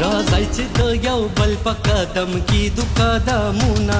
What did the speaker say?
राजायचे the येव बलपका दमकी दुका दामुना